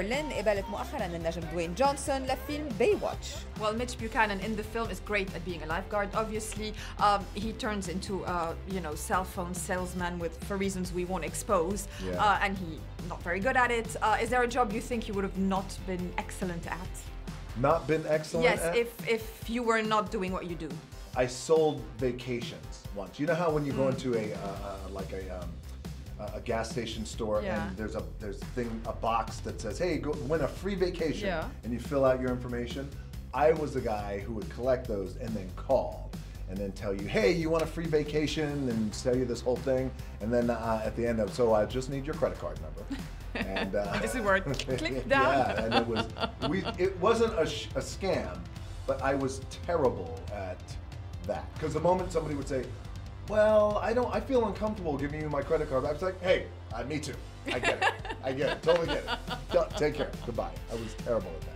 برلين قبلت مؤخرا النجم دوين جونسون لفيلم باي واتش Well, Mitch Buchanan in the film is great at being a lifeguard. Obviously, um, he turns into a you know cell phone salesman with for reasons we won't expose, Yeah. uh, and he not very good at it. Uh, is there a job you think you would have not been excellent at? Not been excellent. yes, at? if if you were not doing what you do. I sold vacations once. You know how when you Mm. go into a uh, uh, like a um, a gas station store Yeah. and there's a there's a thing a box that says, "Hey, go win a free vacation," Yeah. and you fill out your information. I was the guy who would collect those and then call and then tell you, "Hey, you want a free vacation?" and tell you this whole thing, and then uh, at the end of, so I just need your credit card number. And uh, This is where it clicked down. Yeah, and it was we. It wasn't a, sh- a scam, but I was terrible at that. Because the moment somebody would say, "Well, I don't. I feel uncomfortable giving you my credit card," I was like, "Hey, uh, me too. I get it. I get it. Totally get it. Take care. Goodbye." I was terrible at that.